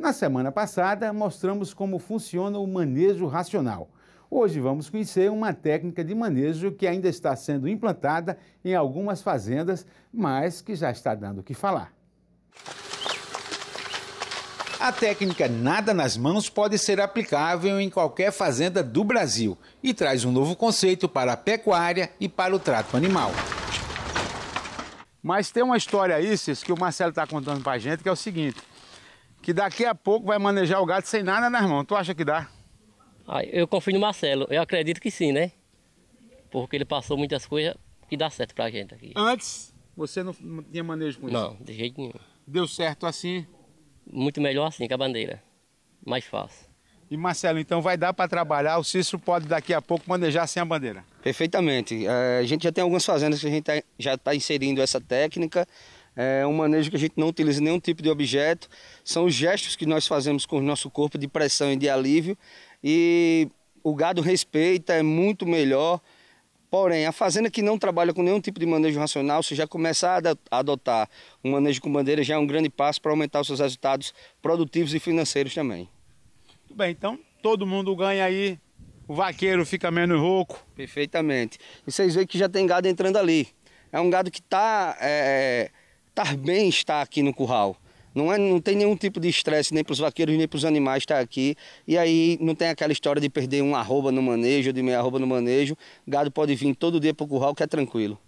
Na semana passada, mostramos como funciona o manejo racional. Hoje vamos conhecer uma técnica de manejo que ainda está sendo implantada em algumas fazendas, mas que já está dando o que falar. A técnica Nada nas Mãos pode ser aplicável em qualquer fazenda do Brasil e traz um novo conceito para a pecuária e para o trato animal. Mas tem uma história aí, Cis, que o Marcelo está contando para a gente, que é o seguinte, que daqui a pouco vai manejar o gado sem nada nas mãos. Tu acha que dá? Ah, eu confio no Marcelo, eu acredito que sim, né? Porque ele passou muitas coisas que dá certo para a gente aqui. Antes, você não, não tinha manejo com isso? Não, de jeito nenhum. Deu certo assim? Muito melhor assim, com a bandeira. Mais fácil. E Marcelo, então vai dar para trabalhar, o Cícero pode daqui a pouco manejar sem a bandeira? Perfeitamente. É, a gente já tem algumas fazendas que a gente tá, já está inserindo essa técnica. É um manejo que a gente não utiliza nenhum tipo de objeto. São os gestos que nós fazemos com o nosso corpo de pressão e de alívio. E o gado respeita, é muito melhor. Porém, a fazenda que não trabalha com nenhum tipo de manejo racional, se já começar a adotar um manejo com bandeira, já é um grande passo para aumentar os seus resultados produtivos e financeiros também. Muito bem, então todo mundo ganha aí, o vaqueiro fica menos rouco. Perfeitamente. E vocês veem que já tem gado entrando ali. É um gado que está é, tá bem está aqui no curral. Não, é, não tem nenhum tipo de estresse nem para os vaqueiros nem para os animais estar aqui. E aí não tem aquela história de perder um arroba no manejo, de meia arroba no manejo. Gado pode vir todo dia para o curral que é tranquilo.